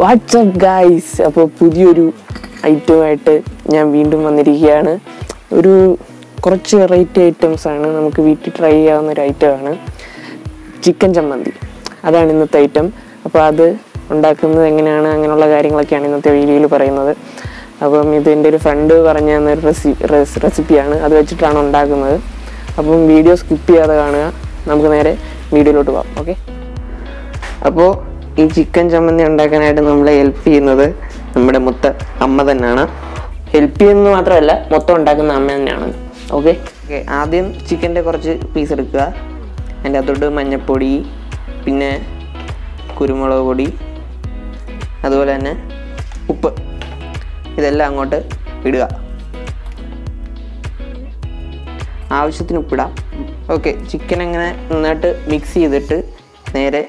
WhatsApp guys അപ്പോൾ പുതിയൊരു ഐറ്റമായിട്ട് ഞാൻ വീണ്ടും വന്നിരിക്കുകയാണ്. ഒരു കുറച്ച് വെറൈറ്റി ഐറ്റംസ് ആണ് നമുക്ക് വീട്ടിൽ ട്രൈ ചെയ്യാവുന്ന ഒരു ഐറ്റമാണ് ചിക്കൻ ചമ്മന്തി. അതാണ് ഇന്നത്തെ ഐറ്റം അപ്പോൾ അത് ഉണ്ടാക്കുന്നത് എങ്ങനെയാണ് അങ്ങനെയുള്ള കാര്യങ്ങളൊക്കെയാണ് ഇന്നത്തെ വീഡിയോയിൽ പറയുന്നത്. അപ്പം ഇതിന്റെ ഒരു ഫ്രണ്ട് പറഞ്ഞു തന്ന ഒരു റെസി റെസിപ്പിയാണ് അത് വെച്ചിട്ടാണ് ഉണ്ടാക്കുന്നത്. അപ്പം വീഡിയോ സ്കിപ്പ് ചെയ്യാതെ കാണുക. നമുക്ക് നേരെ വീഡിയോയിലോട്ട് പോകാം ഓക്കെ അപ്പോൾ ഈ ചിക്കൻ ചമ്മന്തി ഉണ്ടാക്കാനായിട്ട് നമ്മളെ ഹെൽപ്പ് ചെയ്യുന്നത് നമ്മുടെ മുത്ത അമ്മ തന്നെയാണ്. ഹെൽപ്പ് ചെയ്യുന്നത് മാത്രമല്ല മൊത്തം ഉണ്ടാക്കുന്ന അമ്മ തന്നെയാണ്. ഓക്കെ ഓക്കെ ആദ്യം ചിക്കന്റെ കുറച്ച് പീസ് എടുക്കുക. അതിന്റെ അകത്തോട്ട് മഞ്ഞൾപ്പൊടി പിന്നെ കുരുമുളക് പൊടി അതുപോലെ തന്നെ ഉപ്പ്. ഇതെല്ലാം അങ്ങോട്ട് ഇടുക. ആവശ്യത്തിന് ഉപ്പിടാം. ഓക്കെ ചിക്കൻ അങ്ങനെ നന്നായിട്ട് മിക്സ് ചെയ്തിട്ട് നേരെ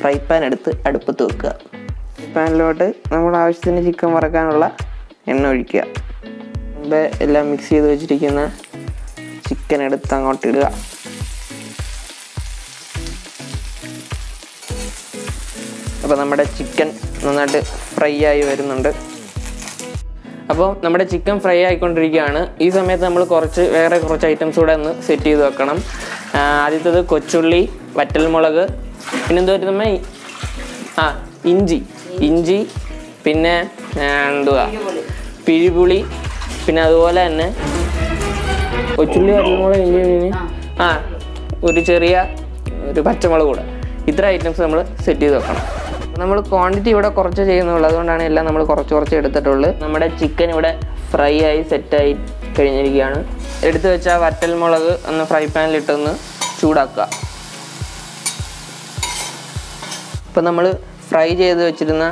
ഫ്രൈ പാൻ എടുത്ത് അടുപ്പത്ത് വെക്കുക. പാനിലോട്ട് നമ്മൾ ആവശ്യത്തിന് ചിക്കൻ വറക്കാനുള്ള എണ്ണ ഒഴിക്കുക. മുമ്പേ എല്ലാം മിക്സ് ചെയ്ത് വെച്ചിരിക്കുന്ന ചിക്കൻ എടുത്ത് അങ്ങോട്ട് ഇടുക. അപ്പോൾ നമ്മുടെ ചിക്കൻ നന്നായിട്ട് ഫ്രൈ ആയി വരുന്നുണ്ട്. അപ്പോൾ നമ്മുടെ ചിക്കൻ ഫ്രൈ ആയിക്കൊണ്ടിരിക്കുകയാണ്. ഈ സമയത്ത് നമ്മൾ കുറച്ച് വേറെ കുറച്ച് ഐറ്റംസ് കൂടെ ഒന്ന് സെറ്റ് ചെയ്ത് വെക്കണം. ആദ്യത്തേത് കൊച്ചുള്ളി വറ്റൽമുളക് പിന്നെന്തോ നമ്മ ആ ഇഞ്ചി. ഇഞ്ചി പിന്നെ എന്തുവാ? പിഴിപുളി പിന്നെ അതുപോലെ തന്നെ കൊച്ചുള്ളി വറ്റൽമുളക് ഇഞ്ചി ആ ഒരു ചെറിയ ഒരു പച്ചമുളക് കൂടെ. ഇത്ര ഐറ്റംസ് നമ്മൾ സെറ്റ് ചെയ്ത് വെക്കണം. നമ്മൾ ക്വാണ്ടിറ്റി ഇവിടെ കുറച്ച് ചെയ്യുന്നുള്ളൂ. അതുകൊണ്ടാണ് എല്ലാം നമ്മൾ കുറച്ച് കുറച്ച് എടുത്തിട്ടുള്ളത് നമ്മുടെ ചിക്കൻ ഇവിടെ ഫ്രൈ ആയി സെറ്റായി കഴിഞ്ഞിരിക്കുകയാണ്. എടുത്തു വെച്ച വറ്റൽ മുളക് ഒന്ന് ഫ്രൈ പാനിലിട്ടൊന്ന് ചൂടാക്കുക. ഇപ്പം നമ്മൾ ഫ്രൈ ചെയ്ത് വെച്ചിരുന്ന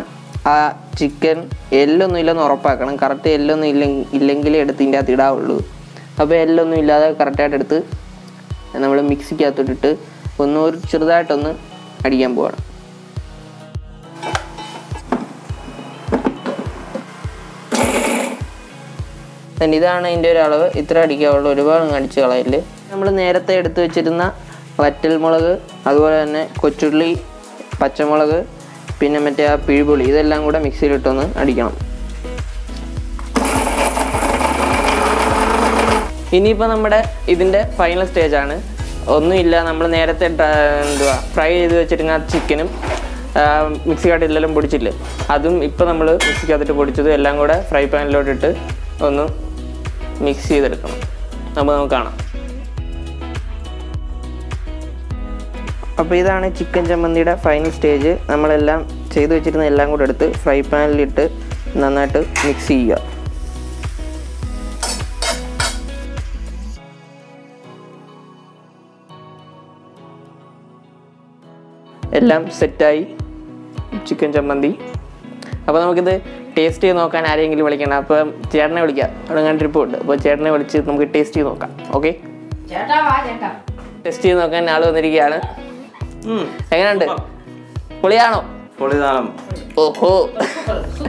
ആ ചിക്കൻ എല്ലൊന്നും ഇല്ലെന്ന് ഉറപ്പാക്കണം. കറക്റ്റ് എല്ലൊന്നും ഇല്ലെങ്കിൽ ഇല്ലെങ്കിലേ എടുത്ത് ഇതിന്റെ അകത്ത് ഇടാവുള്ളൂ. അപ്പോൾ എല്ലൊന്നും ഇല്ലാതെ കറക്റ്റായിട്ട് എടുത്ത് നമ്മൾ മിക്സിക്കകത്തോട്ടിട്ട് ഒന്ന് ഒരു ചെറുതായിട്ടൊന്ന് അടിക്കാൻ പോവാണ്. ഇതാണ് അതിന്റെ ഒരു അളവ്. ഇത്ര അടിക്കാവുള്ളൂ. ഒരുപാട് അടിച്ച് കളയില്ല നമ്മൾ നേരത്തെ എടുത്തു വെച്ചിരുന്ന വറ്റൽമുളക് അതുപോലെ തന്നെ കൊച്ചുള്ളി പച്ചമുളക് പിന്നെ മറ്റേ ആ പിഴിപുളി ഇതെല്ലാം കൂടെ മിക്സിയിലിട്ടൊന്ന് അടിക്കണം. ഇനിയിപ്പോൾ നമ്മുടെ ഇതിന്റെ ഫൈനൽ സ്റ്റേജാണ് ഒന്നുമില്ല നമ്മൾ നേരത്തെ എന്തുവാ ഫ്രൈ ചെയ്ത് വെച്ചിരുന്ന ചിക്കനും മിക്സിക്കകത്തെല്ലാം പൊടിച്ചില്ലേ? അതും ഇപ്പോൾ നമ്മൾ മിക്സിക്കകത്തിട്ട് പൊടിച്ചതും എല്ലാം കൂടെ ഫ്രൈ പാനിലോട്ടിട്ട് ഒന്ന് മിക്സ് ചെയ്തെടുക്കണം. നമുക്ക് നമുക്ക് കാണാം. അപ്പോൾ ഇതാണ് ചിക്കൻ ചമ്മന്തിയുടെ ഫൈനൽ സ്റ്റേജ് നമ്മളെല്ലാം ചെയ്തു വെച്ചിരുന്ന എല്ലാം കൂടെ എടുത്ത് ഫ്രൈ പാനിലിട്ട് നന്നായിട്ട് മിക്സ് ചെയ്യുക. എല്ലാം സെറ്റായി ചിക്കൻ ചമ്മന്തി. അപ്പോൾ നമുക്കിത് ടേസ്റ്റ് ചെയ്ത് നോക്കാൻ ആരെങ്കിലും വിളിക്കണം അപ്പം ചേട്ടനെ വിളിക്കാം. അവിടെ ഞാൻ ട്രിപ്പ് ഉണ്ട്. അപ്പോൾ ചേട്ടനെ വിളിച്ച് നമുക്ക് ടേസ്റ്റ് ചെയ്ത് നോക്കാം. ഓക്കെ ടെസ്റ്റ് ചെയ്ത് നോക്കാൻ ആൾ വന്നിരിക്കുകയാണ്. എങ്ങനെയുണ്ട്? പൊളിയാണോ? ഓഹോ.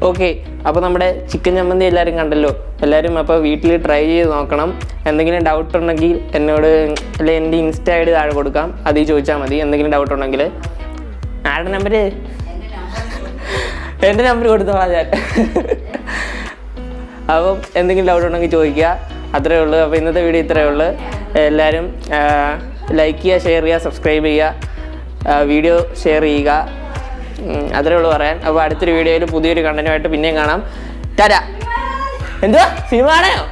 ഓക്കെ. അപ്പോൾ നമ്മുടെ ചിക്കൻ ചമ്മന്തി എല്ലാവരും കണ്ടല്ലോ. എല്ലാവരും അപ്പോൾ വീട്ടിൽ ട്രൈ ചെയ്ത് നോക്കണം. എന്തെങ്കിലും ഡൗട്ട് ഉണ്ടെങ്കിൽ എന്നോട് അല്ലെ എന്റെ ഇൻസ്റ്റ ഐ ഡി താഴെ കൊടുക്കാം. അതിൽ ചോദിച്ചാൽ മതി. എന്തെങ്കിലും ഡൗട്ട് ഉണ്ടെങ്കിൽ ആരുടെ നമ്പര് എന്റെ നമ്പർ കൊടുത്തോളാം ഞാൻ അപ്പം എന്തെങ്കിലും ഡൗട്ട് ഉണ്ടെങ്കിൽ ചോദിക്കുക. അത്രേ ഉള്ളൂ. അപ്പോൾ ഇന്നത്തെ വീഡിയോ ഇത്രയേ ഉള്ളൂ. എല്ലാവരും ലൈക്ക് ചെയ്യുക ഷെയർ ചെയ്യുക സബ്സ്ക്രൈബ് ചെയ്യുക. വീഡിയോ ഷെയർ ചെയ്യുക. അത്രേ ഉള്ളൂ പറയാൻ. അപ്പോൾ അടുത്തൊരു വീഡിയോയിൽ പുതിയൊരു കണ്ടന്റുമായിട്ട് പിന്നെയും കാണാം. തരാ എന്തുവാ? സിനിമ ആണോ